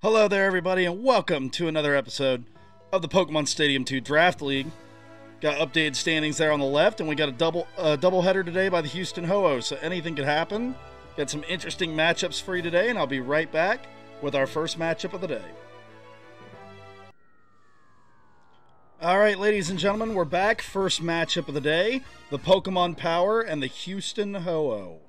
Hello there, everybody, and welcome to another episode of the Pokemon Stadium 2 Draft League. Got updated standings there on the left, and we got a double double header today by the Houston Ho-Oh, so anything could happen. Got some interesting matchups for you today, and I'll be right back with our first matchup of the day. All right, ladies and gentlemen, we're back. First matchup of the day the Pokemon Power and the Houston Ho-Oh.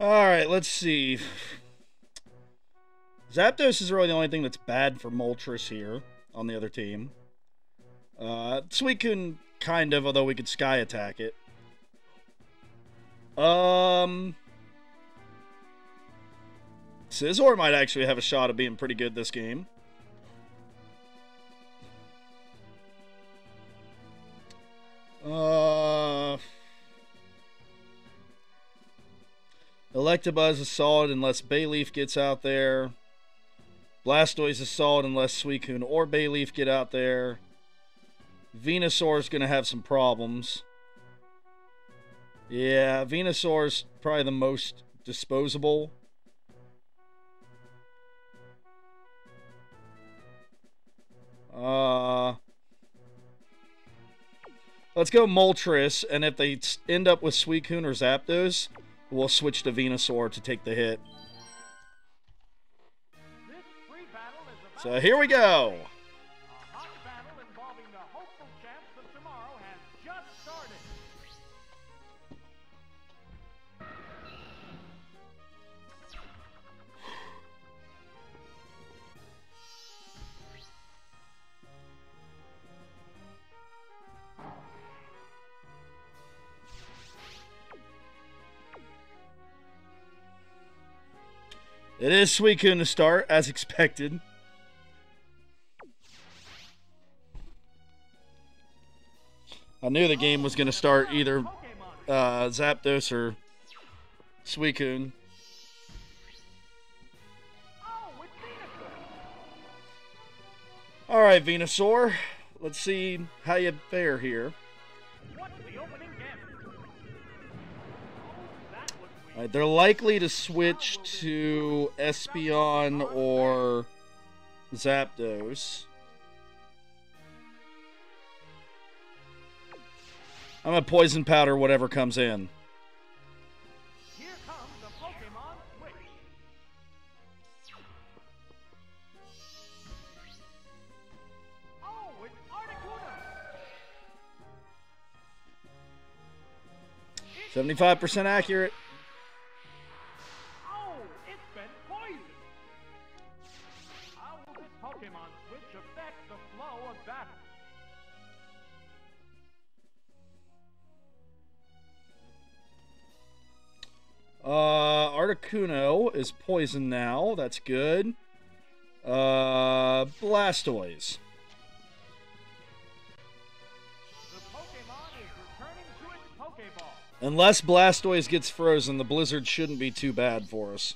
All right, let's see. Zapdos is really the only thing that's bad for Moltres here on the other team. Uh, Suicune, kind of, although we could Sky attack it. Um, Scizor might actually have a shot of being pretty good this game. Uh, Electabuzz is solid unless Bayleef gets out there. Blastoise is solid unless Suicune or Bayleef get out there. Venusaur is going to have some problems. Yeah, Venusaur is probably the most disposable. Uh, let's go Moltres, and if they end up with Suicune or Zapdos, we'll switch to Venusaur to take the hit. So here we go. It is Suicune to start, as expected. I knew the game was going to start either uh, Zapdos or Suicune. All right, Venusaur. Let's see how you fare here. Right, they're likely to switch to Espeon or Zapdos. I'm a poison powder whatever comes in. Seventy-five percent accurate. Uh, Articuno is poisoned now. That's good. Uh, Blastoise. Unless Blastoise gets frozen, the blizzard shouldn't be too bad for us.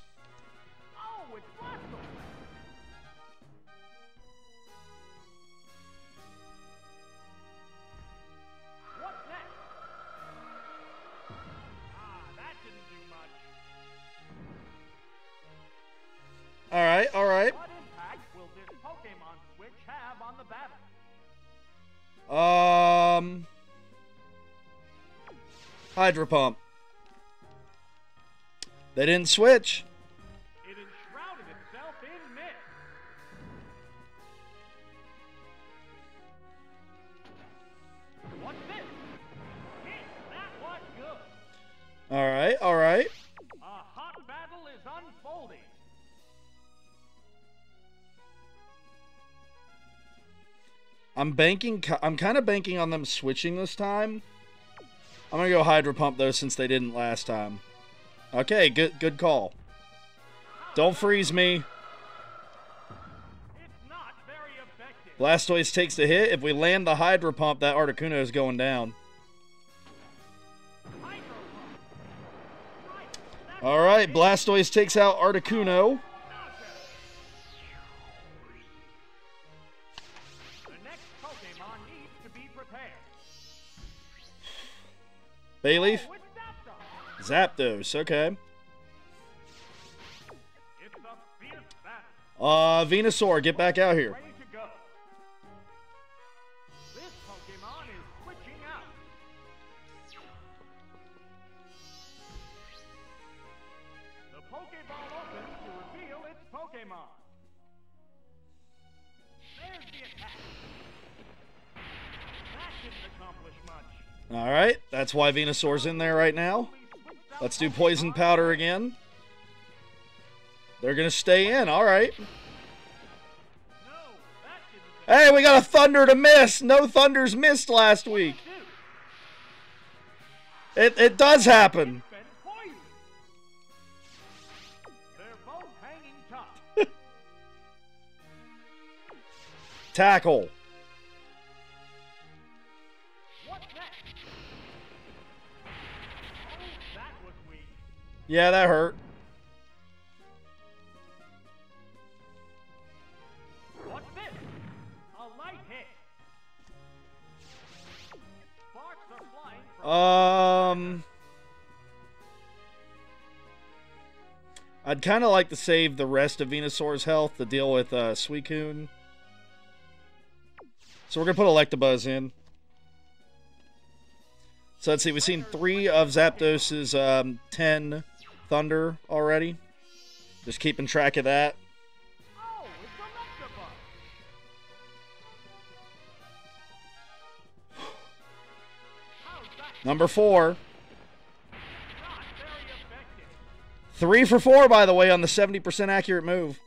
Hydro Pump. They didn't switch. It enshrouded itself in mist. What's this? Hit, that was good. All right, all right. A hot battle is unfolding. I'm banking. I'm kind of banking on them switching this time. I'm gonna go Hydro Pump though, since they didn't last time. Okay, good good call. Don't freeze me. Blastoise takes the hit. If we land the Hydro Pump, that Articuno is going down. All right, Blastoise takes out Articuno. Bayleef? Zapdos. Okay. Uh, Venusaur, get back out here. Much. Alright, that's why Venusaur's in there right now. Let's do Poison Powder again. They're gonna stay in, that didn't Hey, we got a Thunder to miss! No Thunders missed last week. It, it does happen. Tackle. Yeah, that hurt. What's this? A light hit. Sparks are flying from Um. I'd kind of like to save the rest of Venusaur's health to deal with uh, Suicune. So we're going to put Electabuzz in. So let's see, we've seen three of Zapdos's um, 10 Thunder already. Just keeping track of that. Number four. Three for four, by the way, on the 70% accurate move.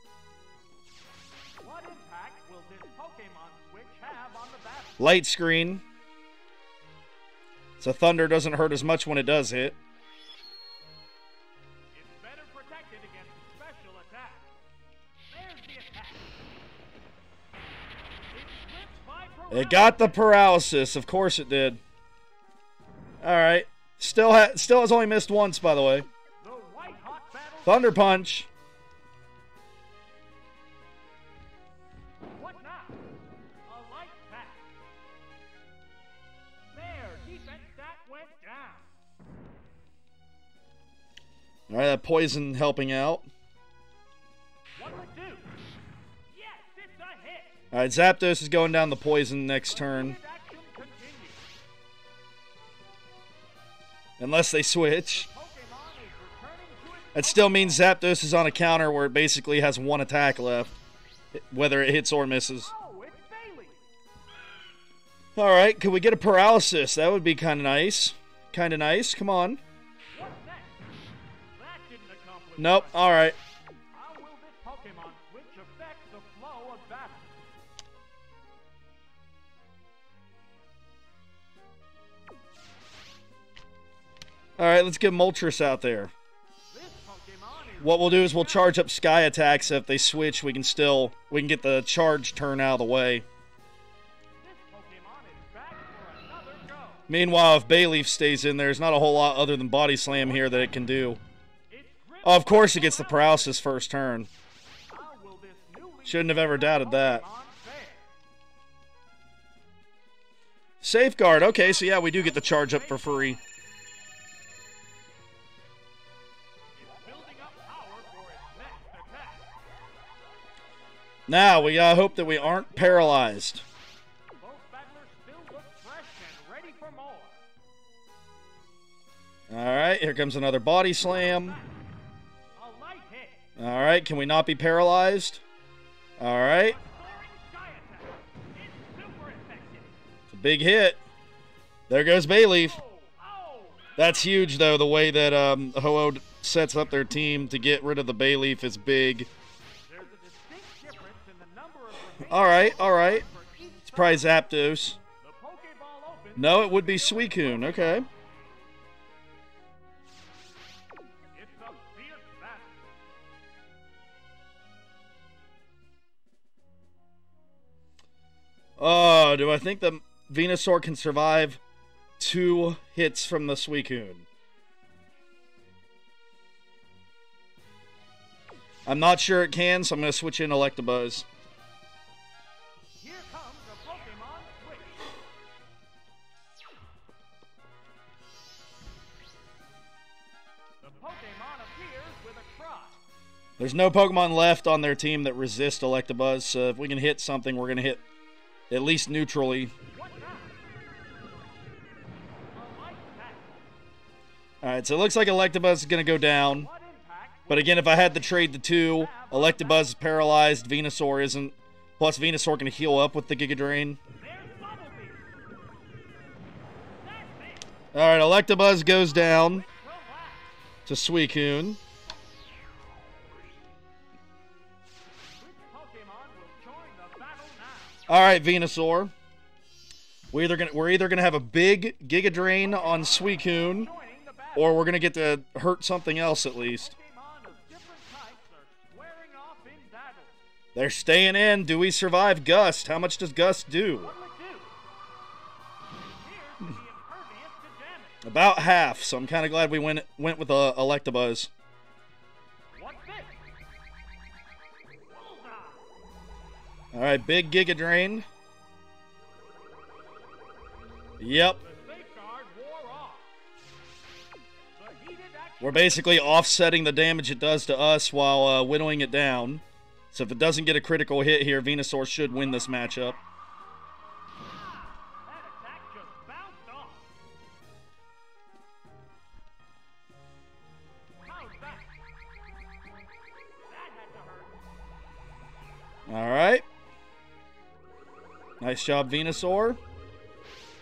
Light screen. So Thunder doesn't hurt as much when it does hit. It got the paralysis. Of course it did. All right. Still ha- still has only missed once, by the way. The white hot battle. Thunder punch. What now? A light pack. There, defense stat went down. All right, that poison helping out. A hit. All right, Zapdos is going down the poison next turn, unless they switch. That still means Zapdos is on a counter where it basically has one attack left, whether it hits or misses. Oh, it's Bailey. All right, could we get a paralysis? That would be kind of nice. Kind of nice. Come on. Nope. much. All right, let's get Moltres out there. What we'll do is we'll charge up Sky attacks. If they switch, we can still we can get the charge turn out of the way. Meanwhile, if Bayleef stays in, there, there's not a whole lot other than Body Slam here that it can do. Oh, of course, it gets the paralysis first turn. Shouldn't have ever doubted that. Safeguard. Okay, so yeah, we do get the charge up for free. Now we gotta hope that we aren't paralyzed. Both battlers still look fresh and ready for more. All right, here comes another Body Slam. A light hit. All right, can we not be paralyzed? All right, Soaring sky attack. It's a big hit. There goes Bayleef. That's huge, though. The way that um, Ho-Oh sets up their team to get rid of the Bayleef is big. Number of remaining All right, all right. for each It's probably Zapdos. No, it would be Suicune. Okay. Oh, do I think the Venusaur can survive two hits from the Suicune? I'm not sure it can, so I'm going to switch in Electabuzz. There's no Pokemon left on their team that resist Electabuzz, so if we can hit something, we're going to hit at least neutrally. Alright, so it looks like Electabuzz is going to go down. But again, if I had to trade the two, Electabuzz is paralyzed, Venusaur isn't. Plus, Venusaur can heal up with the Giga Drain. Alright, Electabuzz goes down to Suicune. Now? Alright, Venusaur. We're either gonna we're either gonna have a big Giga Drain on Suicune, or we're gonna get to hurt something else at least. They're staying in. Do we survive Gust? How much does Gust do? About half. So I'm kind of glad we went went with uh, Electabuzz. Bullseye. All right, big Giga Drain. Yep, we're basically offsetting the damage it does to us while uh, whittling it down. So if it doesn't get a critical hit here, Venusaur should win this matchup. that attack Nice job, Venusaur.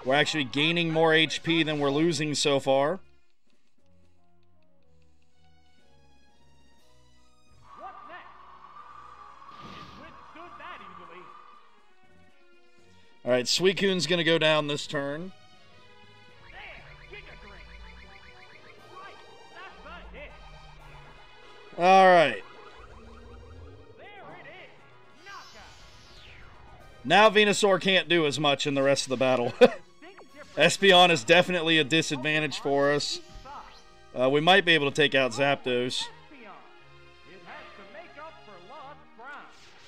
We're actually gaining more HP than we're losing so far. What's next? It withstood that easily. All right, Suicune's to go down this turn. There, Now Venusaur can't do as much in the rest of the battle. Espeon is definitely a disadvantage for us. Uh, we might be able to take out Zapdos.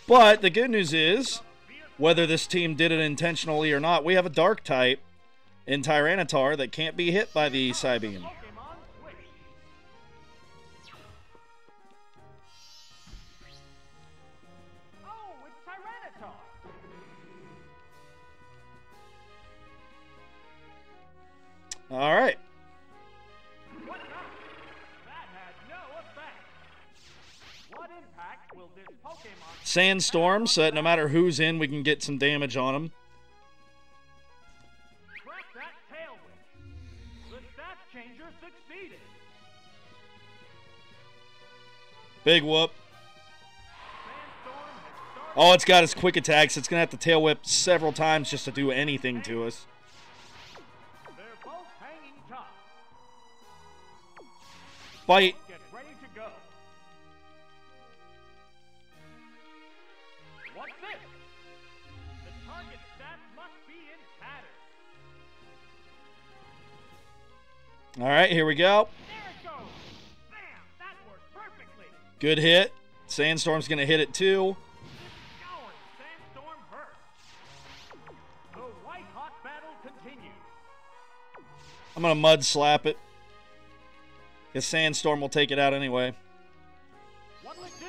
But the good news is, whether this team did it intentionally or not, we have a Dark type in Tyranitar that can't be hit by the Psybeam. This Pokemon Sandstorm, so that no matter who's in, we can get some damage on them. Crack that tail whip. The stat changer succeeded. Big whoop. Oh, it's got its quick attacks. It's going to have to tail whip several times just to do anything to us. Tatters. All right, here we go. Good hit. Sandstorm's going to hit it too. Sandstorm hurt. The white hot battle continues. I'm going to mud slap it. Because Sandstorm will take it out anyway. What'll it do?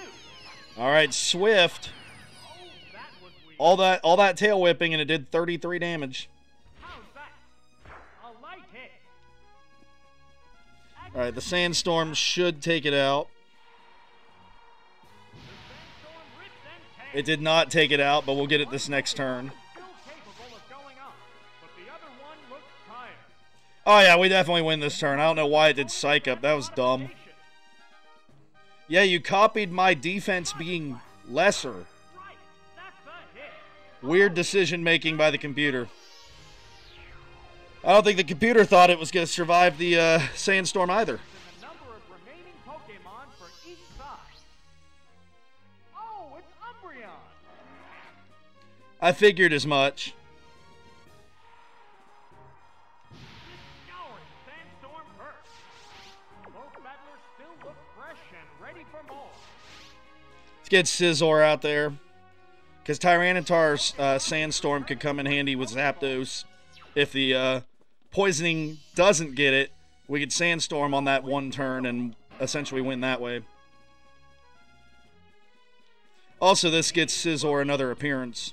All right, Swift. That was weak. All that all that tail whipping and it did 33 damage. How's that? A light hit. All right, the Sandstorm should take it out. Sandstorm rips and tears. It did not take it out, but we'll get it this next turn. Oh yeah, we definitely win this turn. I don't know why it did Psych Up. That was dumb. Yeah, you copied my defense being lesser. Weird decision making by the computer. I don't think the computer thought it was going to survive the uh, sandstorm either. I figured as much. Let's get Scizor out there. Because Tyranitar's uh, Sandstorm could come in handy with Zapdos. If the uh, Poisoning doesn't get it, we could Sandstorm on that one turn and essentially win that way. Also, this gets Scizor another appearance.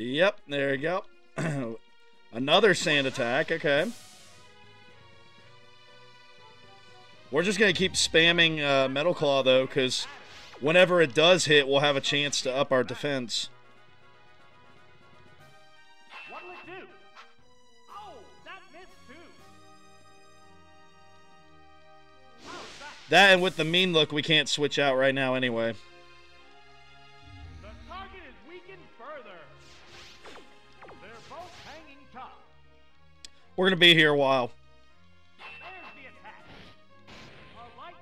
Yep, there you go. Another sand attack, okay. We're just going to keep spamming uh, Metal Claw, though, because whenever it does hit, we'll have a chance to up our defense. What'll it do? Oh, that missed too. How's that? That and with the mean look, we can't switch out right now anyway. We're going to be here a while.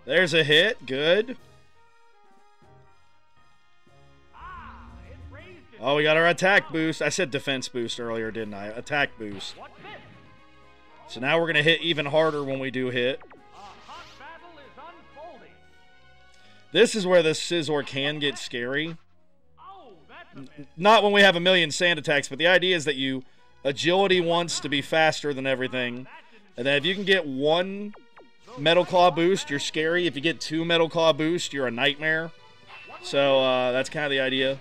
There's. A hit. Good. Oh, we got our attack boost. I said defense boost earlier, didn't I? Attack boost. So now we're going to hit even harder when we do hit. This is where this Scizor can get scary. Not when we have a million sand attacks, but the idea is that you agility wants to be faster than everything. And then if you can get one Metal Claw boost, you're scary. If you get two Metal Claw boost, you're a nightmare. So uh, that's kind of the idea.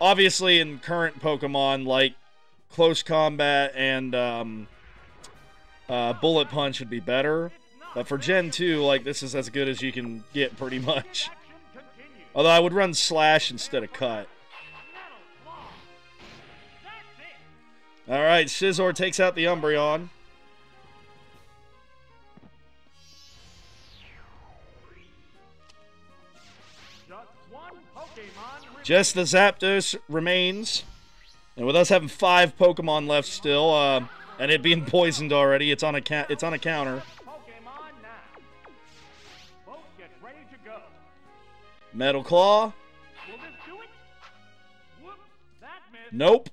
Obviously, in current Pokemon, like close combat and um, uh, bullet punch would be better. But for Gen 2, like this is as good as you can get pretty much. Although I would run Slash instead of Cut. All right, Scizor takes out the Umbreon. Just one Pokemon. Just the Zapdos remains. And with us having five Pokemon left still, uh, and it being poisoned already, it's on a ca- it's on a counter. Pokemon now. Both get ready to go. Metal Claw. Will this do it? Whoops, that missed. Nope.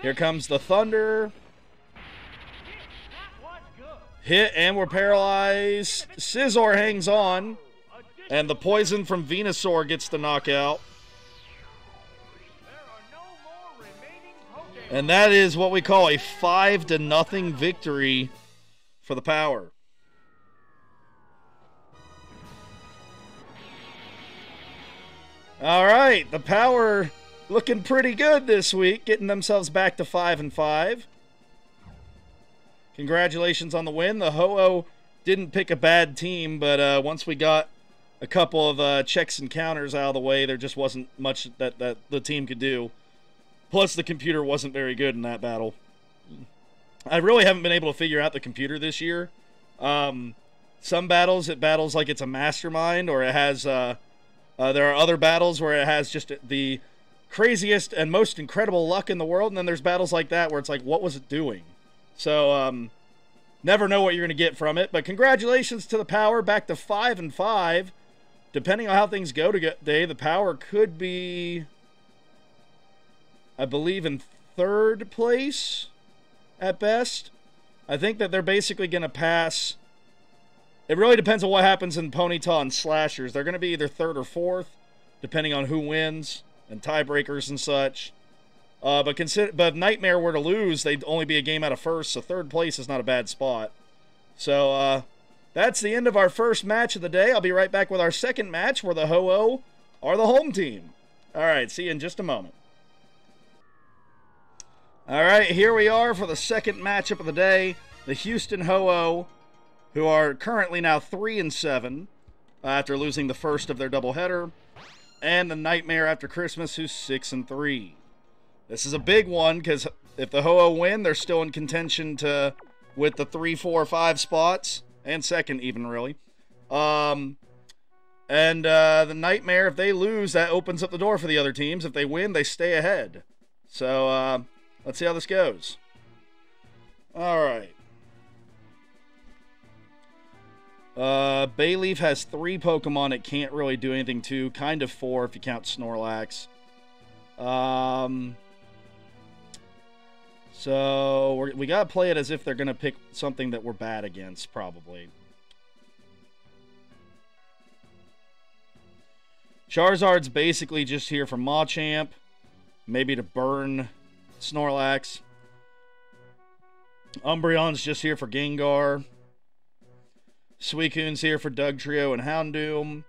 Here comes the Thunder. Hit. And we're paralyzed. Scizor hangs on. And the poison from Venusaur gets the knockout. And that is what we call a five to nothing victory for the power. All right, the power looking pretty good this week, getting themselves back to five and five. Congratulations on the win. The Ho-Oh didn't pick a bad team, but uh, once we got a couple of uh, checks and counters out of the way, there just wasn't much that, that the team could do. Plus, the computer wasn't very good in that battle. I really haven't been able to figure out the computer this year. Um, some battles, it battles like it's a mastermind, or it has. Uh, uh, there are other battles where it has just the craziest and most incredible luck in the world, and then there's battles like that where it's like, what was it doing? So, um, never know what you're going to get from it. But congratulations to the Power, back to five and five. Depending on how things go today, the Power could be I believe, in third place at best. I think that they're basically going to pass. It really depends on what happens in Ponyta and Slashers. They're going to be either third or fourth, depending on who wins and tiebreakers and such. Uh, but consider, but if Nightmare were to lose, they'd only be a game out of first, so third place is not a bad spot. So uh, that's the end of our first match of the day. I'll be right back with our second match, where the Ho-Oh are the home team. All right, see you in just a moment. All right, here we are for the second matchup of the day. The Houston Ho-Oh, who are currently now 3 and 7 after losing the first of their doubleheader, and the Nightmare after Christmas, who's 6 and 3. This is a big one because if the Ho-Oh win, they're still in contention to with the three, four, five spots, and second even really. Um, and uh, the Nightmare, if they lose, that opens up the door for the other teams. If they win, they stay ahead. So uh, let's see how this goes. All right. Uh, Bayleef has three Pokemon it can't really do anything to. Kind of four if you count Snorlax. Um, so we got to play it as if they're going to pick something that we're bad against, probably. Charizard's basically just here for Machamp. Maybe to burn Snorlax. Umbreon's just here for Gengar. Suicune's here for Dugtrio and Houndoom.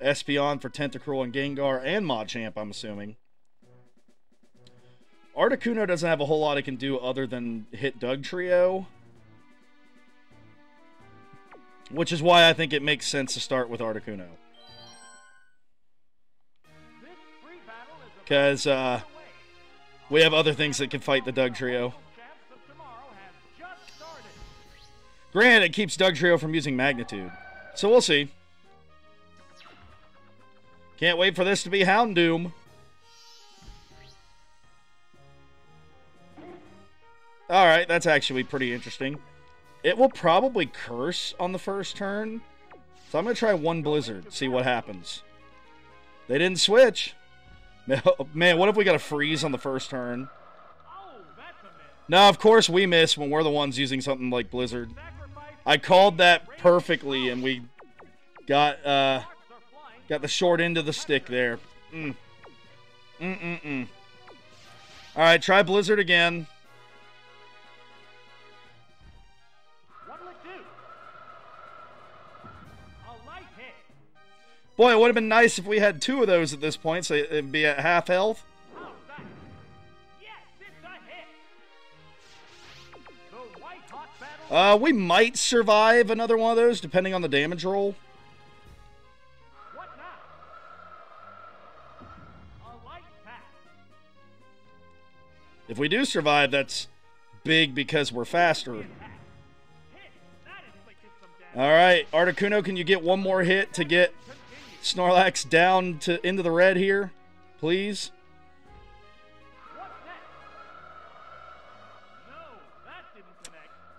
Espeon for Tentacruel and Gengar and Machamp, I'm assuming. Articuno doesn't have a whole lot it can do other than hit Dugtrio. Which is why I think it makes sense to start with Articuno. Because uh, we have other things that can fight the Dugtrio. Granted, it keeps Dugtrio from using Magnitude. So we'll see. Can't wait for this to be Houndoom. Alright, that's actually pretty interesting. It will probably curse on the first turn. So I'm going to try one Blizzard, see what happens. They didn't switch. Man, what if we got a freeze on the first turn? Now, of course, we miss when we're the ones using something like Blizzard. I called that perfectly, and we got uh, got the short end of the stick there. Mm. Mm-mm-mm. All right, try Blizzard again. Boy, it would have been nice if we had two of those at this point, so it'd be at half health. Uh, we might survive another one of those, depending on the damage roll. If we do survive, that's big because we're faster. All right, Articuno, can you get one more hit to get Snorlax down to into the red here, please?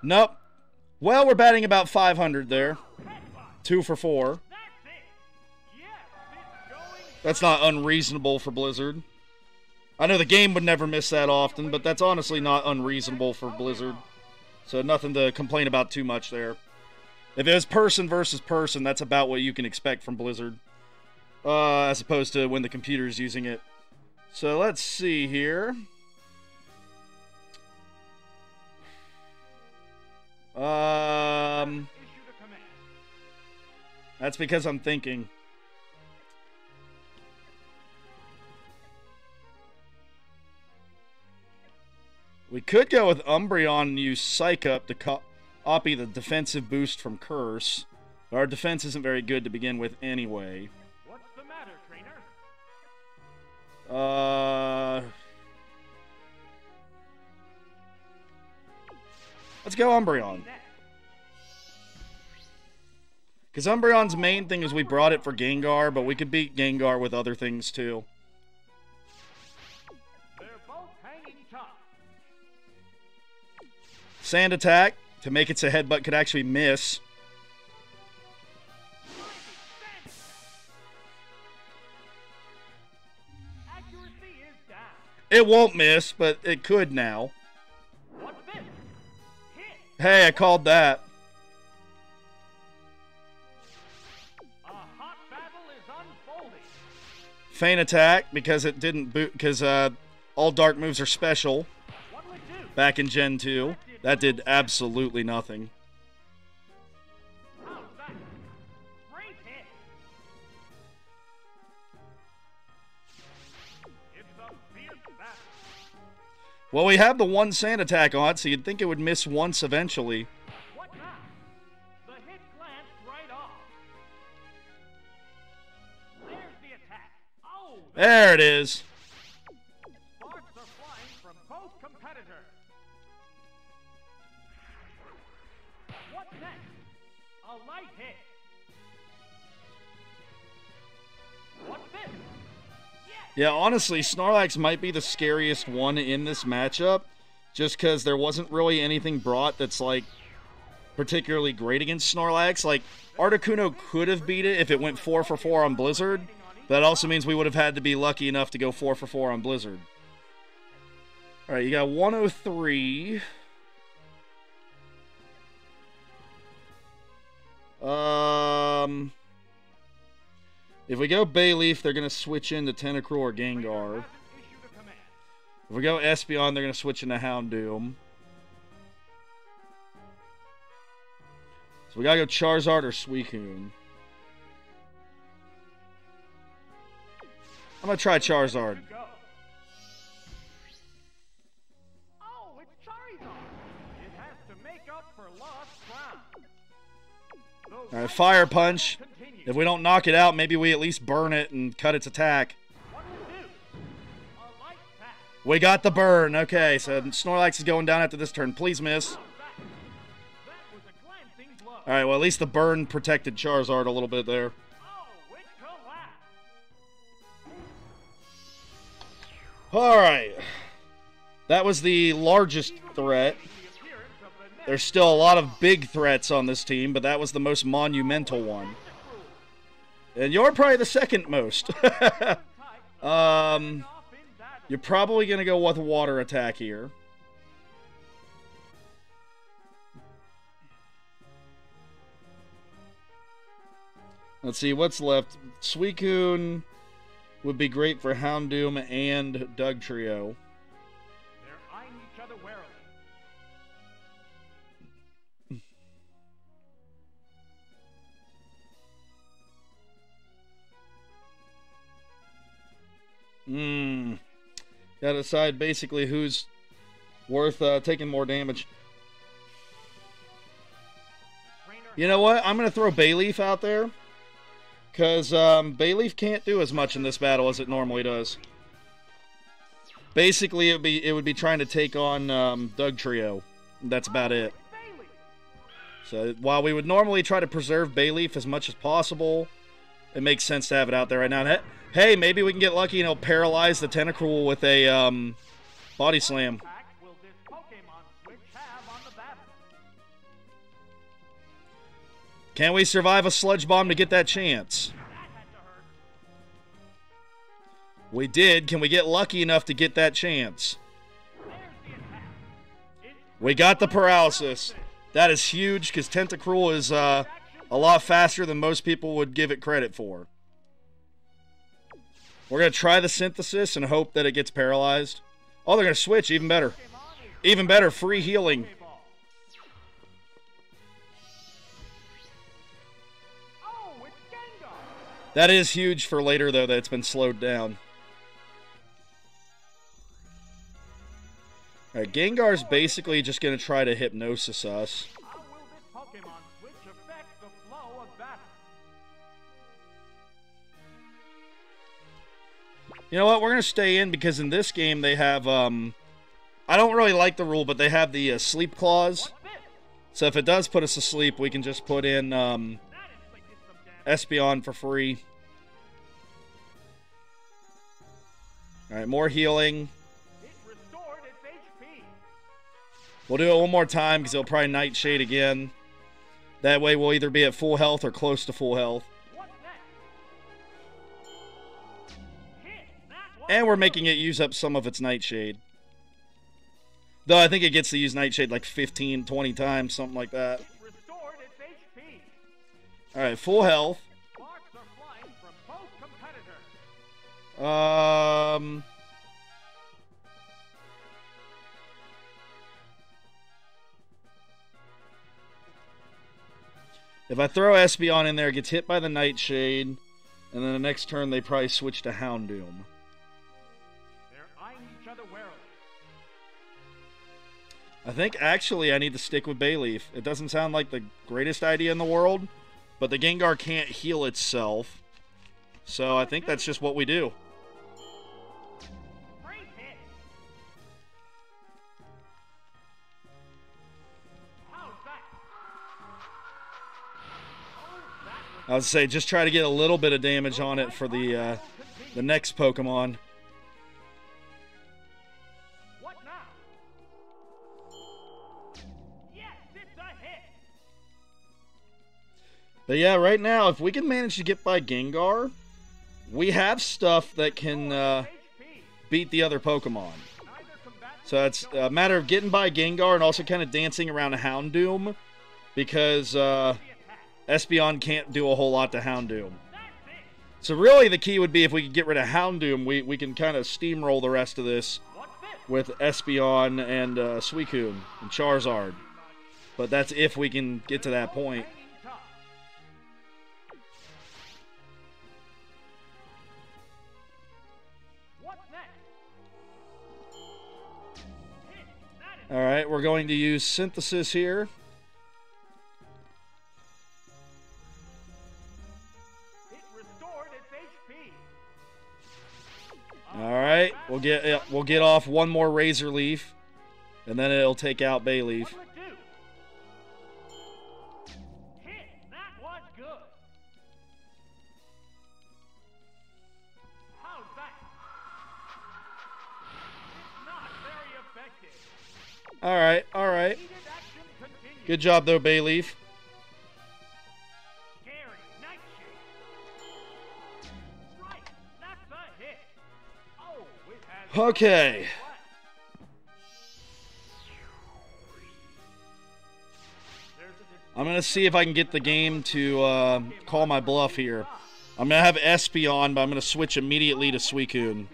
Nope. Well, we're batting about 500 there. Two for four. That's not unreasonable for Blizzard. I know the game would never miss that often, but that's honestly not unreasonable for Blizzard. So nothing to complain about too much there. If it was person versus person, that's about what you can expect from Blizzard uh, as opposed to when the computer is using it. So let's see here. Um, that's because I'm thinking. We could go with Umbreon and use Psych Up to copy the defensive boost from Curse. Our defense isn't very good to begin with anyway. Uh, let's go Umbreon. Because Umbreon's main thing is we brought it for Gengar, but we could beat Gengar with other things too. Sand attack to make it so headbutt could actually miss. It won't miss, but it could now. Hey, I called that. Feint attack because it didn't boot because uh, all dark moves are special. Back in Gen 2, that did absolutely nothing. Well, we have the one sand attack on, it, so you'd think it would miss once eventually. What now? The hit glanced right off. There's the attack. Oh, the There it is. Yeah, honestly, Snorlax might be the scariest one in this matchup, just because there wasn't really anything brought that's like particularly great against Snorlax. Like Articuno could have beat it if it went four for four on Blizzard. That also means we would have had to be lucky enough to go four for four on Blizzard. All right, you got 103. Um, if we go Bayleef, they're gonna switch into Tentacruel or Gengar. If we go Espeon, they're gonna switch into Houndoom. So we gotta go Charizard or Suicune. I'm gonna try Charizard. Go. It's Charizard. It has to ground. Those All right, Fire Punch. If we don't knock it out, maybe we at least burn it and cut its attack. We got the burn. Okay, so Snorlax is going down after this turn. Please miss. All right, well at least the burn protected Charizard a little bit there. All right, that was the largest threat. There's still a lot of big threats on this team, but that was the most monumental one. And you're probably the second most. um, you're probably going to go with water attack here. Let's see what's left. Suicune would be great for Houndoom and Dugtrio. Hmm. Gotta decide basically who's worth uh, taking more damage. You know what? I'm gonna throw Bayleef out there. Cause um, Bayleef can't do as much in this battle as it normally does. Basically, it would be it would be trying to take on um, Dugtrio. That's about it. So while we would normally try to preserve Bayleef as much as possible, it makes sense to have it out there right now. Hey, maybe we can get lucky and it'll paralyze the Tentacruel with a um, body slam. Can we survive a sludge bomb to get that chance? We did. Can we get lucky enough to get that chance? We got the paralysis. That is huge because Tentacruel is uh, a lot faster than most people would give it credit for. We're going to try the synthesis and hope that it gets paralyzed. Oh, they're going to switch. Even better. Even better. Free healing. That is huge for later, though, that it's been slowed down. Alright, Gengar's basically just going to try to hypnosis us. You know what? We're gonna stay in because in this game they have um, I don't really like the rule, but they have the uh, sleep clause. So if it does put us to sleep, we can just put in um. Espeon for free. All right, more healing. We'll do it one more time because it'll probably Nightshade again. That way we'll either be at full health or close to full health. And we're making it use up some of its Nightshade. Though I think it gets to use Nightshade like 15, 20 times, something like that. It restored its HP. Alright, full health. Sparks are flying from both competitors. Um. If I throw Espeon in there, it gets hit by the Nightshade, and then the next turn they probably switch to Houndoom. I think actually I need to stick with Bayleef. It doesn't sound like the greatest idea in the world, but the Gengar can't heal itself. So I think that's just what we do. I would say just try to get a little bit of damage on it for the uh, the next Pokemon. But yeah, right now, if we can manage to get by Gengar, we have stuff that can uh, beat the other Pokemon. So it's a matter of getting by Gengar and also kind of dancing around Houndoom because uh. Espeon can't do a whole lot to Houndoom. So really, the key would be if we could get rid of Houndoom, we, we can kind of steamroll the rest of this this? with Espeon and uh, Suicune and Charizard. But that's if we can get to that point. All right, we're going to use Synthesis here. it restored its HP. All right, we'll get we'll get off one more Razor Leaf, and then it'll take out Bayleef. What'll That's a hit. Oh, it has. Okay. I'm gonna see if I can get the game to uh, call my bluff here. I'm gonna have Espeon, but I'm gonna switch immediately to Suicune,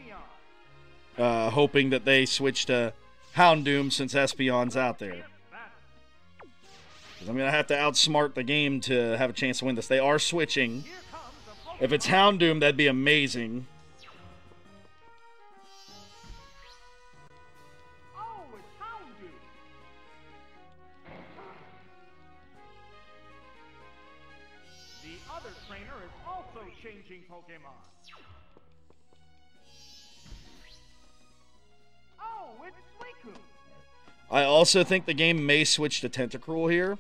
uh, hoping that they switch to Houndoom since Espeon's out there. I'm gonna have to outsmart the game to have a chance to win this. They are switching. If it's Houndoom, that'd be amazing. I also think the game may switch to Tentacruel here.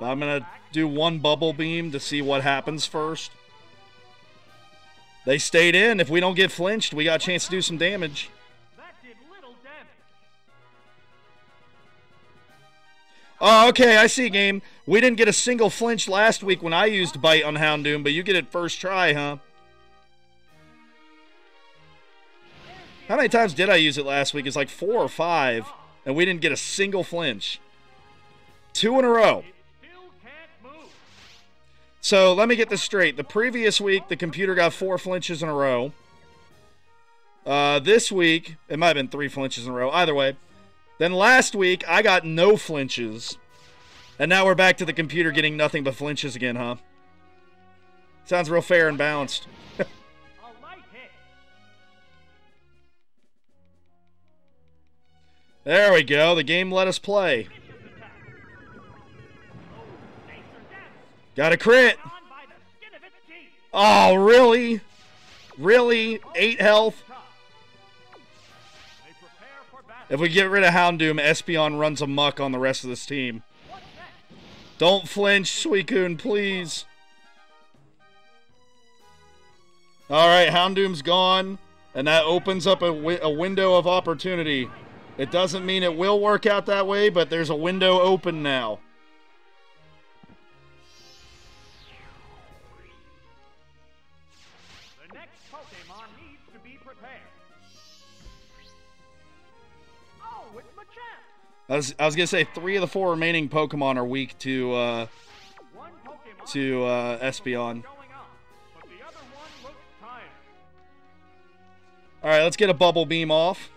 I'm gonna do one Bubble Beam to see what happens first. They stayed in. If we don't get flinched, we got a chance to do some damage. Oh, okay, I see, game. We didn't get a single flinch last week when I used Bite on Houndoom, but you get it first try, huh? How many times did I use it last week? It's like four or five, and we didn't get a single flinch. Two in a row. So let me get this straight. The previous week, the computer got four flinches in a row. Uh, this week, it might have been three flinches in a row. Either way. Then last week, I got no flinches. And now we're back to the computer getting nothing but flinches again, huh? Sounds real fair and balanced. There we go. The game let us play. Got a crit. Oh, really? Really? Eight health? If we get rid of Houndoom, Espeon runs amok on the rest of this team. Don't flinch, Suicune, please. All right, Houndoom's gone, and that opens up a, wi- a window of opportunity. It doesn't mean it will work out that way, but there's a window open now. The next Pokemon needs to be prepared. Oh, it's Machamp. I was, I was gonna say three of the four remaining Pokemon are weak to uh, One Pokemon to uh, Espeon. what's going on, but the other one looks tired. All right, let's get a bubble beam off.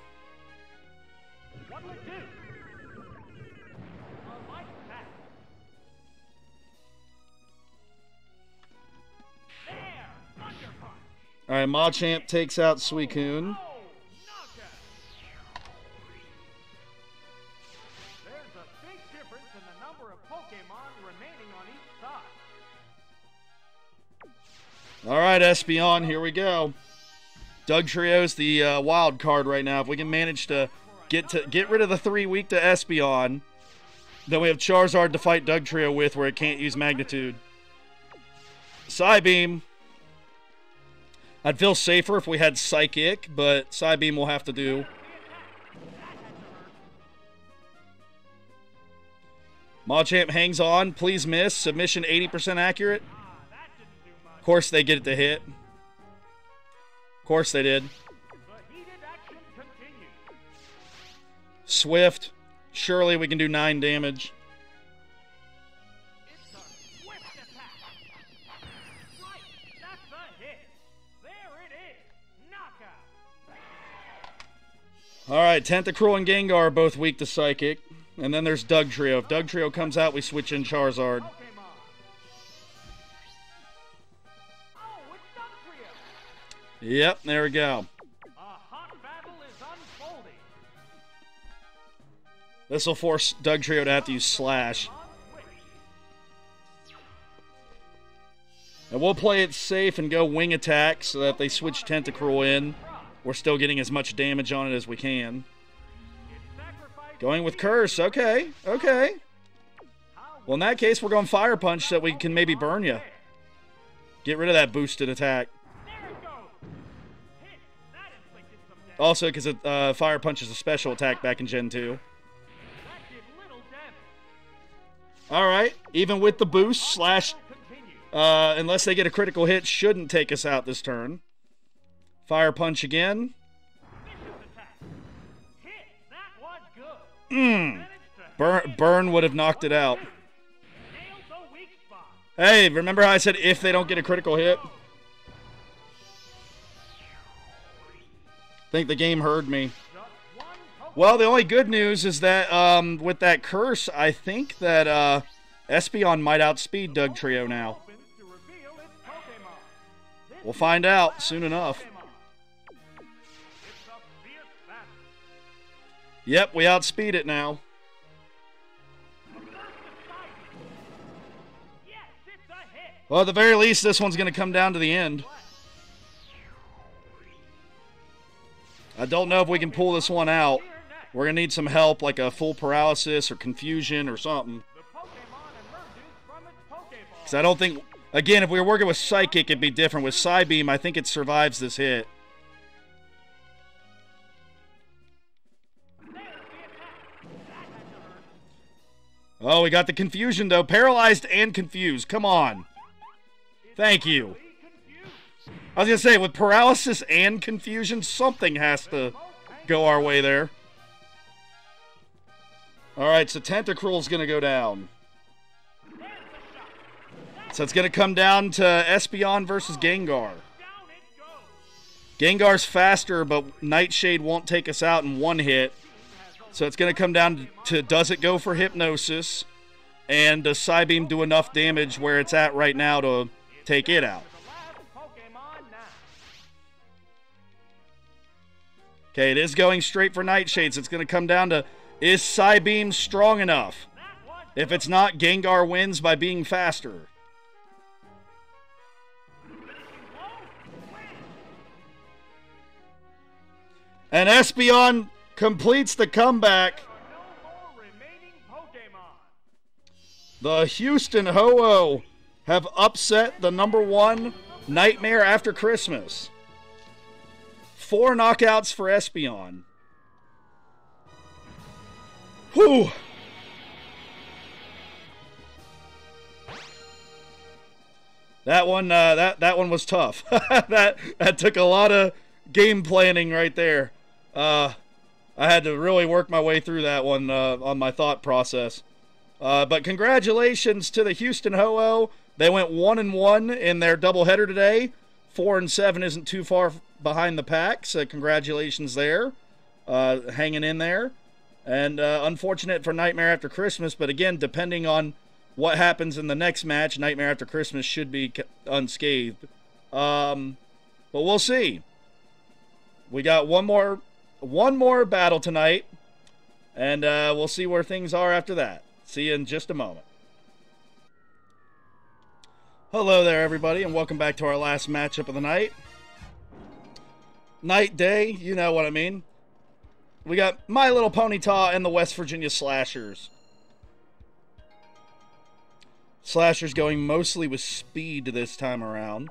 All right, Machamp takes out Suicune. All right, Espeon, here we go. Dugtrio's the uh, wild card right now. If we can manage to get to get rid of the three weak to Espeon, then we have Charizard to fight Dugtrio with, where it can't use Magnitude. Psybeam. I'd feel safer if we had Psychic, but Psybeam will have to do. Machamp hangs on. Please miss. Submission 80% accurate. Of course they get it to hit. Of course they did. Swift. Surely we can do 9 damage. Knockout. Alright, Tentacruel and Gengar are both weak to Psychic. And then there's Dugtrio. If Dugtrio comes out, we switch in Charizard. Yep, there we go. This will force Dugtrio to have to use Slash. And we'll play it safe and go Wing Attack so that they switch Tentacruel in. We're still getting as much damage on it as we can. Going with Curse. Okay, okay. Well, in that case, we're going Fire Punch so that we can maybe burn you. Get rid of that boosted attack. There it goes. Hit. That inflicted some damage. Also, because uh, Fire Punch is a special attack back in Gen 2. That did little damage. All right, even with the boost, Slash, uh, unless they get a critical hit, shouldn't take us out this turn. Fire Punch again. Mmm. Burn, burn would have knocked it out. Hey, remember how I said if they don't get a critical hit? I think the game heard me. Well, the only good news is that um, with that curse, I think that uh, Espeon might outspeed Dugtrio now. We'll find out soon enough. Yep, we outspeed it now. Yes, it's a hit. Well, at the very least, this one's going to come down to the end. I don't know if we can pull this one out. We're going to need some help, like a full paralysis or confusion or something. the Pokemon emerges from its Pokeball. Because I don't think, again, if we were working with Psychic, it'd be different. With Psybeam, I think it survives this hit. Oh, we got the confusion, though. Paralyzed and confused. Come on. Thank you. I was going to say, with paralysis and confusion, something has to go our way there. All right, so Tentacruel's going to go down. So it's going to come down to Espeon versus Gengar. Gengar's faster, but Nightshade won't take us out in one hit. So it's going to come down to does it go for Hypnosis? And does Psybeam do enough damage where it's at right now to take it out? Okay, it is going straight for Nightshades. it's going to come down to is Psybeam strong enough? If it's not, Gengar wins by being faster. And Espeon completes the comeback. The Houston Ho-Oh have upset the number one Nightmare After Christmas. Four knockouts for Espeon. Whew. That one, uh, that that one was tough. that that took a lot of game planning right there. Uh, I had to really work my way through that one uh, on my thought process. Uh, but congratulations to the Houston Ho-Oh. They went one and one in their doubleheader today. Four and seven isn't too far behind the pack, so congratulations there, uh, hanging in there. And uh, unfortunate for Nightmare After Christmas, but again, depending on what happens in the next match, Nightmare After Christmas should be unscathed. Um, but we'll see. We got one more, one more battle tonight, and uh, we'll see where things are after that. See you in just a moment. Hello there, everybody, and welcome back to our last matchup of the night. Night, day, you know what I mean. We got My Little Ponyta and the West Virginia Slashers. Slashers going mostly with speed this time around.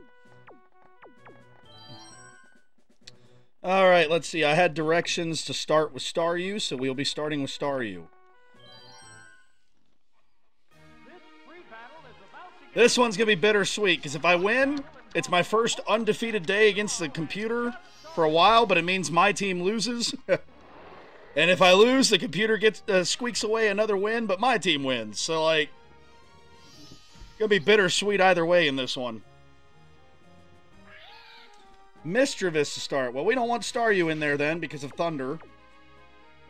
All right, let's see. I had directions to start with Staryu, so we'll be starting with Staryu. This one's going to be bittersweet because if I win, it's my first undefeated day against the computer for a while, but it means my team loses. and if I lose, the computer gets uh, squeaks away another win, but my team wins. So like Gonna be bittersweet either way in this one. Misdreavus to start. Well, we don't want Staryu in there then because of Thunder.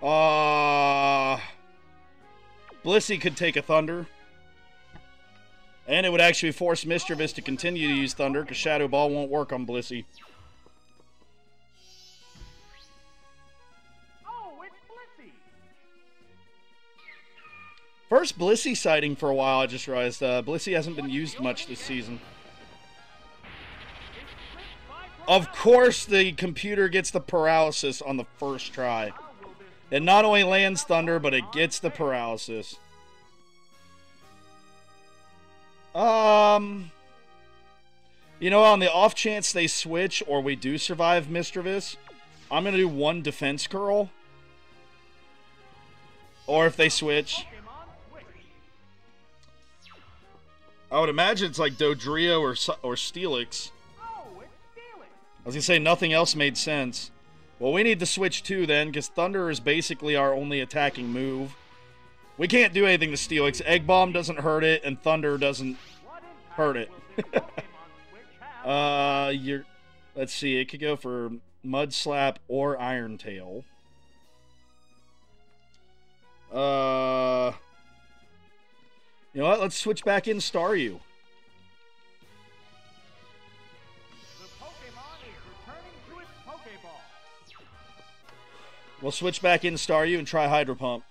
Uh, Blissey could take a Thunder. And it would actually force Misdreavus to continue to use Thunder because Shadow Ball won't work on Blissey. First Blissey sighting for a while, I just realized. Uh, Blissey hasn't been used much this season. Of course, the computer gets the paralysis on the first try. It not only lands Thunder, but it gets the paralysis. Um... You know, on the off chance they switch or we do survive Misdreavus, I'm going to do one defense curl. Or if they switch, I would imagine it's like Dodrio or or Steelix. Was gonna say nothing else made sense. Well, we need to switch too then, because Thunder is basically our only attacking move. We can't do anything to Steelix. Egg Bomb doesn't hurt it, and Thunder doesn't hurt it. uh, you're. Let's see. It could go for Mud Slap or Iron Tail. Uh. You know what? Let's switch back in Staryu. We'll switch back in Staryu and try Hydro Pump.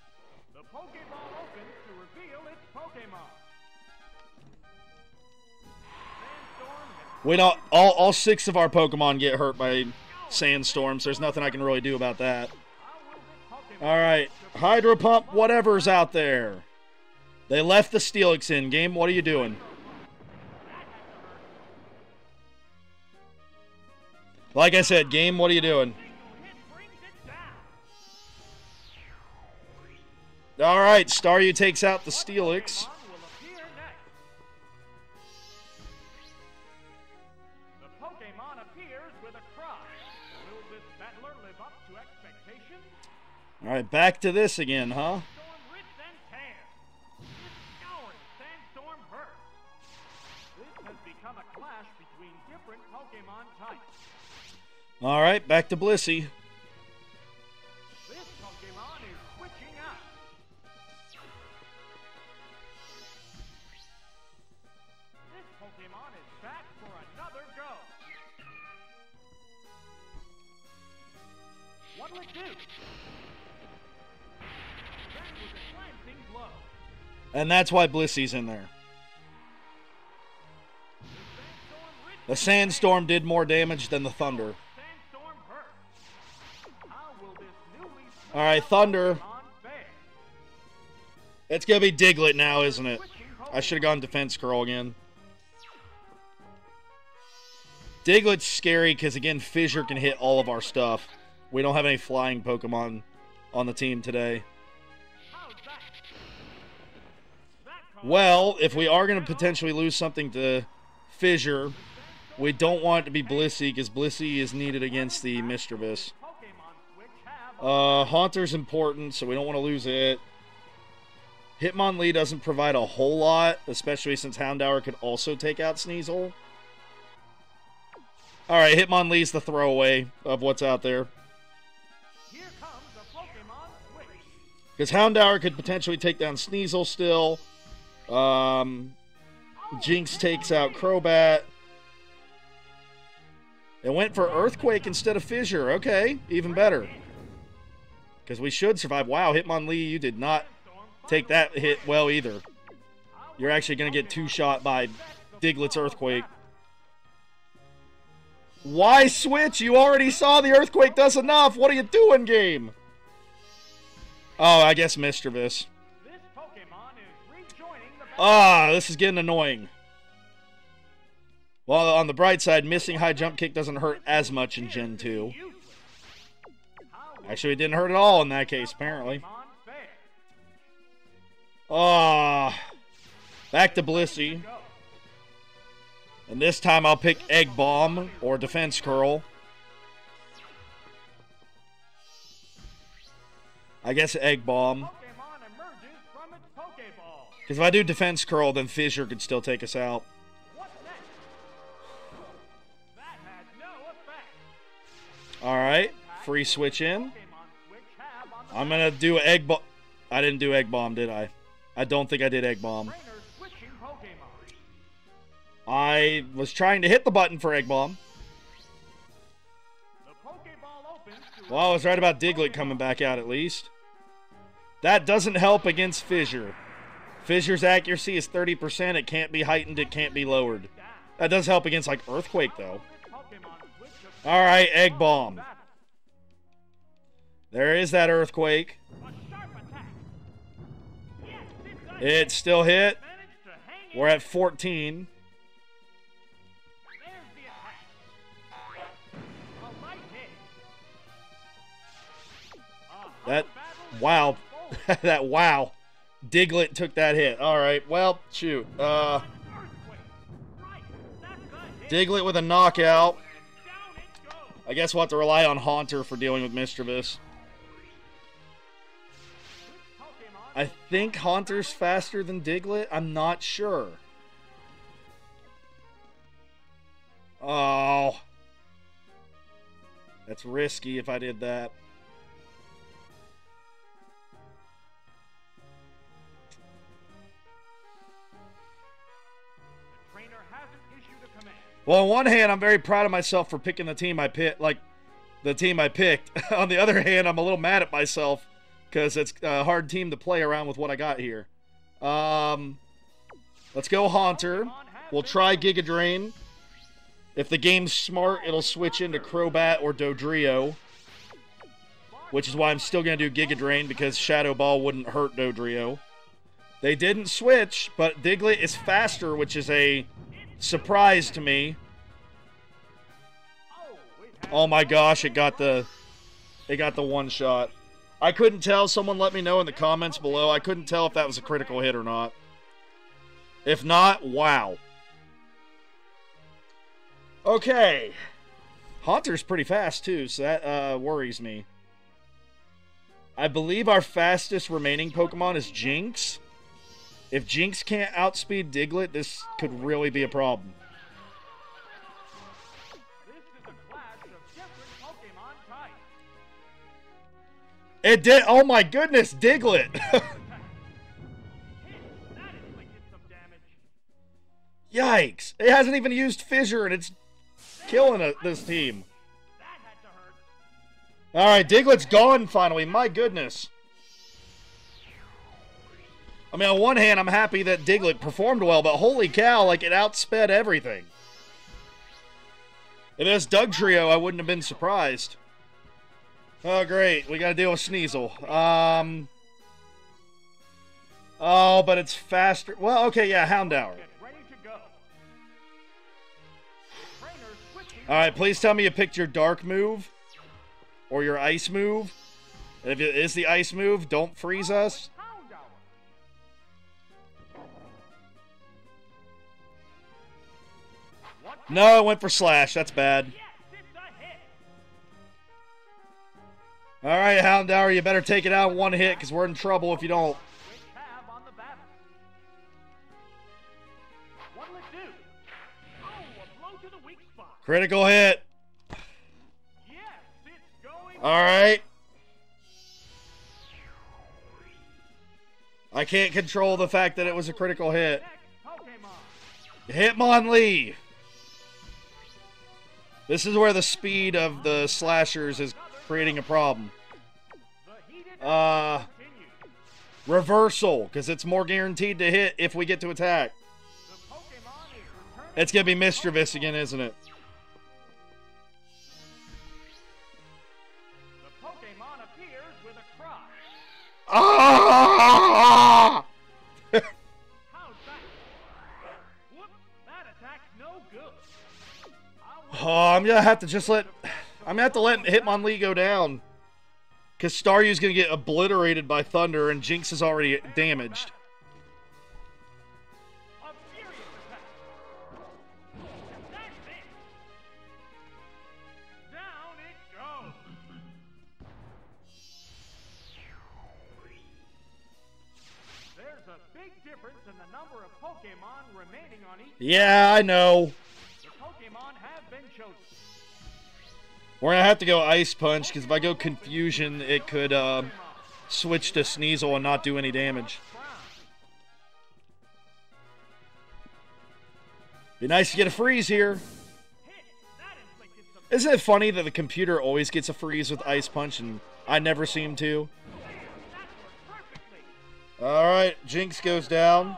The Pokeball opens to reveal its Pokemon. We don't. All all six of our Pokemon get hurt by sandstorms. There's nothing I can really do about that. All right, Hydro Pump, whatever's out there. They left the Steelix in. Game, what are you doing? Like I said, game, what are you doing? All right, Staryu takes out the Steelix. All right, back to this again, huh? All right, back to Blissey. And that's why Blissey's in there. The sandstorm did more damage than the thunder. All right, Thunder. It's going to be Diglett now, isn't it? I should have gone Defense Curl again. Diglett's scary because, again, Fissure can hit all of our stuff. We don't have any flying Pokemon on the team today. Well, if we are going to potentially lose something to Fissure, we don't want it to be Blissey because Blissey is needed against the Misdreavus. Uh, Haunter's important, so we don't want to lose it. Hitmonlee doesn't provide a whole lot, especially since Houndour could also take out Sneasel. Alright, Hitmonlee's the throwaway of what's out there. Because Houndour could potentially take down Sneasel still. Um, Jynx takes out Crobat. It went for Earthquake instead of Fissure. Okay, even better. Because we should survive. Wow, Hitmonlee, you did not take that hit well either. You're actually going to get two shot by Diglett's Earthquake. Why switch? You already saw the Earthquake does enough. What are you doing, game? Oh, I guess Misdreavus. Ah, this is getting annoying. Well, on the bright side, missing high jump kick doesn't hurt as much in Gen 2. Actually, it didn't hurt at all in that case, apparently. Ah, back to Blissey. And this time I'll pick Egg Bomb or Defense Curl. I guess Egg Bomb. Because if I do Defense Curl, then Fissure could still take us out. Alright, free switch in. I'm going to do Egg Bomb. I didn't do Egg Bomb, did I? I don't think I did Egg Bomb. I was trying to hit the button for Egg Bomb. Well, I was right about Diglett coming back out at least. That doesn't help against Fissure. Fissure's accuracy is 30%. It can't be heightened, it can't be lowered. That does help against like Earthquake though. Of Alright, Egg Bomb. There is that Earthquake. It still hit. We're at 14. There's the attack. A light hit. A That- Wow. that wow. Diglett took that hit. Alright, well, shoot. Uh. Right. Diglett with a knockout. I guess we'll have to rely on Haunter for dealing with Mischievous. I think Haunter's faster than Diglett. I'm not sure. Oh. That's risky if I did that. Well, on one hand, I'm very proud of myself for picking the team I picked, like the team I picked. on the other hand, I'm a little mad at myself because it's a hard team to play around with what I got here. Um, let's go Haunter. We'll try Giga Drain. If the game's smart, it'll switch into Crobat or Dodrio, which is why I'm still going to do Giga Drain because Shadow Ball wouldn't hurt Dodrio. They didn't switch, but Diglett is faster, which is a surprise to me. Oh, my gosh, it got the it got the one shot. I couldn't tell. Someone let me know in the comments below. I couldn't tell if that was a critical hit or not. If not, wow. Okay. Haunter's pretty fast too, so that uh, worries me. I believe our fastest remaining Pokemon is Jynx. If Jynx can't outspeed Diglett, this could really be a problem. A. It did. Oh my goodness, Diglett. Yikes! It hasn't even used Fissure, and it's killing it, this team. All right, Diglett's gone finally. My goodness. I mean, on one hand, I'm happy that Diglett performed well, but holy cow, like it outsped everything. If it was Dugtrio, I wouldn't have been surprised. Oh, great. We got to deal with Sneasel. Um. Oh, but it's faster. Well, okay, yeah, Houndour. Get ready to go. Trainer switching. All right, please tell me you picked your dark move or your ice move. If it is the ice move, don't freeze us. No, it went for slash. That's bad. All right, Houndour, you better take it out in one hit because we're in trouble if you don't. Critical hit. All right. I can't control the fact that it was a critical hit. Hitmonlee. This is where the speed of the slashers is creating a problem. Uh, reversal, because it's more guaranteed to hit if we get to attack. The Pokemon is It's gonna be Misdreavus again, isn't it? The Pokemon appears with a cry. Ah! Oh, I'm gonna have to just let. I'm gonna have to let Hitmonlee go down. Because Staryu's gonna get obliterated by Thunder, and Jynx is already damaged. Yeah, I attack. We're gonna have to go Ice Punch, because if I go Confusion, it could uh, switch to Sneasel and not do any damage. Be nice to get a freeze here. Isn't it funny that the computer always gets a freeze with Ice Punch, and I never seem to? that worked perfectly. All right, Jynx goes down.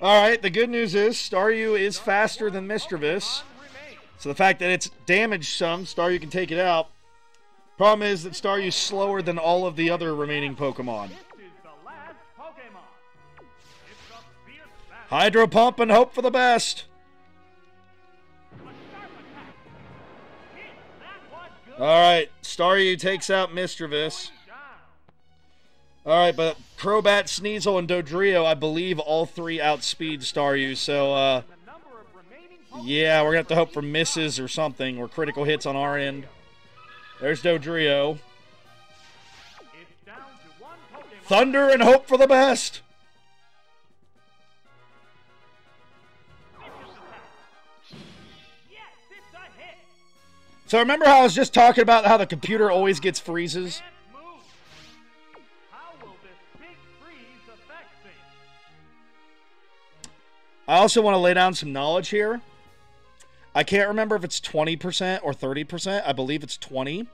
All right, the good news is Staryu is faster than Misdreavus. So the fact that it's damaged some, Staryu can take it out. Problem is that Staryu's slower than all of the other remaining Pokemon. Hydro Pump and hope for the best. All right, Staryu takes out Misdreavus. All right, but Crobat, Sneasel, and Dodrio, I believe all three outspeed Staryu. So, uh, yeah, we're going to have to hope for misses or something, or critical hits on our end. There's Dodrio. Thunder and hope for the best. So remember how I was just talking about how the computer always gets freezes? I also want to lay down some knowledge here. I can't remember if it's 20% or 30%. I believe it's 20.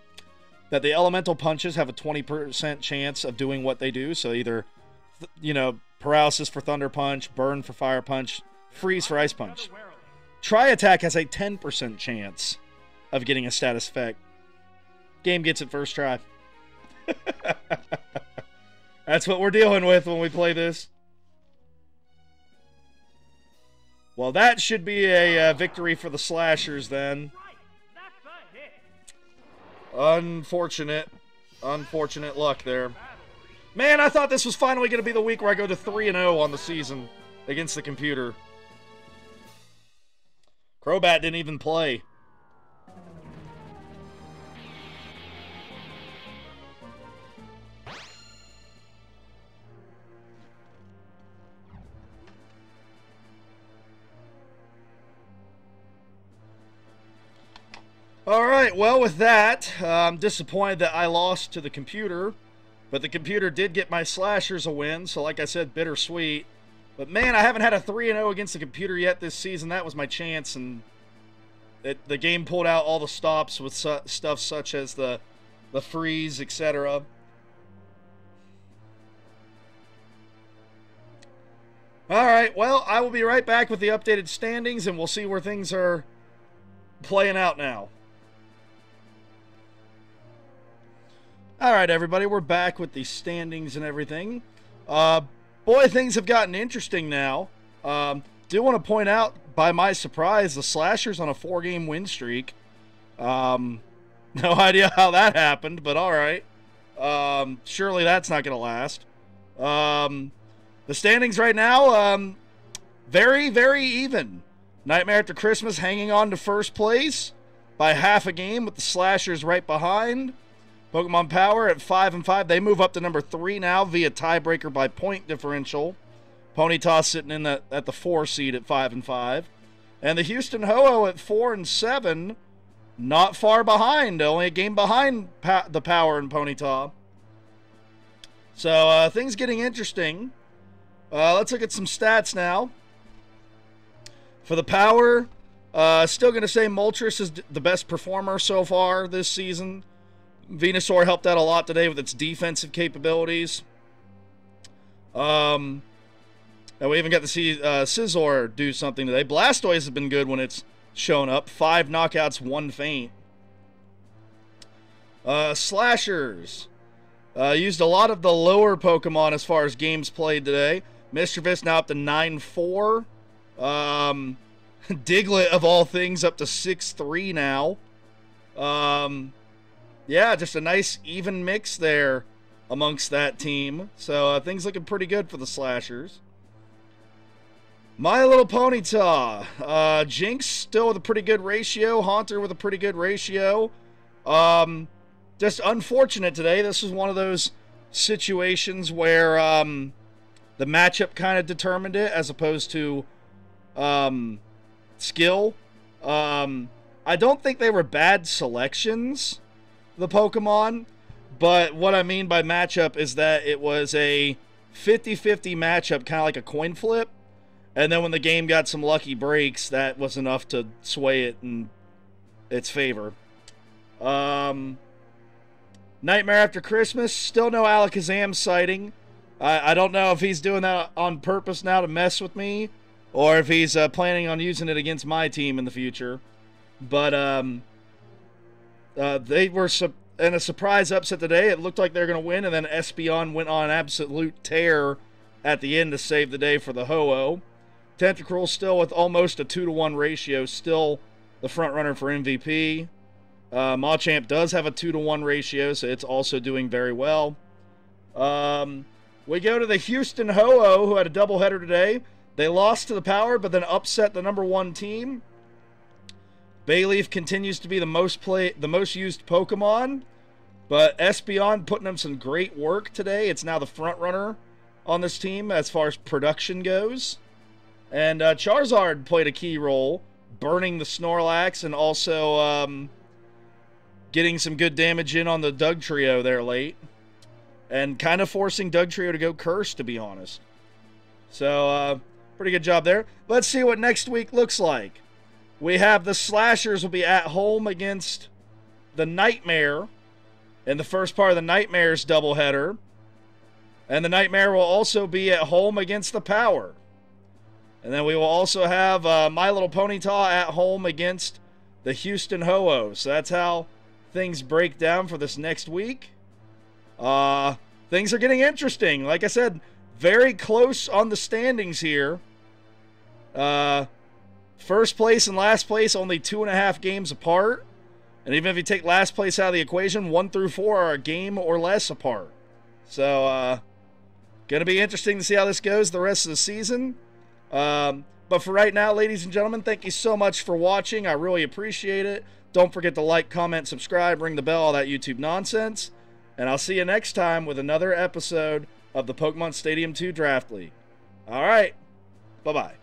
That the elemental punches have a 20% chance of doing what they do. So either, you know, paralysis for thunder punch, burn for fire punch, freeze for ice punch. Tri attack has a 10% chance of getting a status effect. Game gets it first try. That's what we're dealing with when we play this. Well, that should be a uh, victory for the slashers then. Unfortunate. Unfortunate luck there. Man, I thought this was finally going to be the week where I go to 3 and 0 on the season against the computer. Crobat didn't even play. All right, well, with that, uh, I'm disappointed that I lost to the computer, but the computer did get my slashers a win, so like I said, bittersweet. But man, I haven't had a 3 0 against the computer yet this season. That was my chance, and it, the game pulled out all the stops with su- stuff such as the, the freeze, etc. All right, well, I will be right back with the updated standings, and we'll see where things are playing out now. All right, everybody, we're back with the standings and everything. Uh, boy, things have gotten interesting now. Um, do want to point out, by my surprise, the Slashers on a four-game win streak. Um, no idea how that happened, but all right. Um, surely that's not going to last. Um, the standings right now, um, very, very even. Nightmare After Christmas hanging on to first place by half a game with the Slashers right behind. Pokemon Power at 5 and 5. They move up to number 3 now via tiebreaker by point differential. Ponyta sitting in the, at the 4 seed at 5 and 5. And the Houston Ho-Oh at 4 and 7. Not far behind, only a game behind pa- the Power and Ponyta. So uh, things getting interesting. Uh, let's look at some stats now. For the Power, uh, still going to say Moltres is the best performer so far this season. Venusaur helped out a lot today with its defensive capabilities. Um, and we even got to see uh, Scizor do something today. Blastoise has been good when it's shown up. Five knockouts, one faint. Uh, slashers. Uh, used a lot of the lower Pokemon as far as games played today. Misdreavus now up to 9 4. Um, Diglett, of all things, up to 6 3 now. Um, yeah, just a nice even mix there amongst that team. So uh, things looking pretty good for the Slashers. My Little Ponyta. Uh, Jynx still with a pretty good ratio. Haunter with a pretty good ratio. Um, just unfortunate today. This is one of those situations where um, the matchup kind of determined it as opposed to um, skill. Um, I don't think they were bad selections, the Pokemon. But what I mean by matchup is that it was a 50 50 matchup, kind of like a coin flip. And then when the game got some lucky breaks, that was enough to sway it in its favor. Um, Nightmare After Christmas, still no Alakazam sighting. I, I don't know if he's doing that on purpose now to mess with me, or if he's uh, planning on using it against my team in the future. But um, uh, they were su- in a surprise upset today. It looked like they were going to win, and then Espeon went on absolute tear at the end to save the day for the Ho-Oh. Tentacruel still with almost a 2 to 1 ratio, still the front runner for MVP. Uh, Machamp does have a 2 to 1 ratio, so it's also doing very well. Um, we go to the Houston Ho-Oh, who had a doubleheader today. They lost to the Power, but then upset the number one team. Bayleef continues to be the most play, the most used Pokemon, but Espeon putting them some great work today. It's now the front runner on this team as far as production goes. And uh, Charizard played a key role, burning the Snorlax and also um, getting some good damage in on the Dugtrio there late. And kind of forcing Dugtrio to go curse, to be honest. So, uh, pretty good job there. Let's see what next week looks like. We have the Slashers will be at home against the Nightmare in the first part of the Nightmares doubleheader. And the Nightmare will also be at home against the Power. And then we will also have uh, My Little Ponyta at home against the Houston Ho-Oh. So that's how things break down for this next week. Uh, things are getting interesting. Like I said, very close on the standings here. Uh, first place and last place only two and a half games apart. And even if you take last place out of the equation, one through four are a game or less apart. So, uh, gonna be interesting to see how this goes the rest of the season. Um, but for right now, ladies and gentlemen, thank you so much for watching. I really appreciate it. Don't forget to like, comment, subscribe, ring the bell, all that YouTube nonsense. And I'll see you next time with another episode of the Pokemon Stadium 2 Draft League. All right. Bye bye.